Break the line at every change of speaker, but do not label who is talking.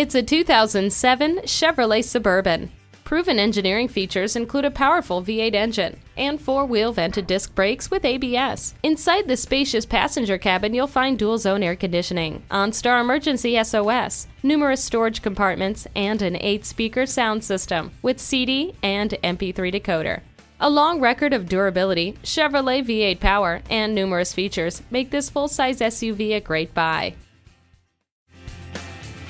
It's a 2007 Chevrolet Suburban. Proven engineering features include a powerful V8 engine and four wheel vented disc brakes with ABS. Inside the spacious passenger cabin, you'll find dual zone air conditioning, OnStar emergency SOS, numerous storage compartments, and an 8 speaker sound system with CD and MP3 decoder. A long record of durability, Chevrolet V8 power, and numerous features make this full size SUV a great buy.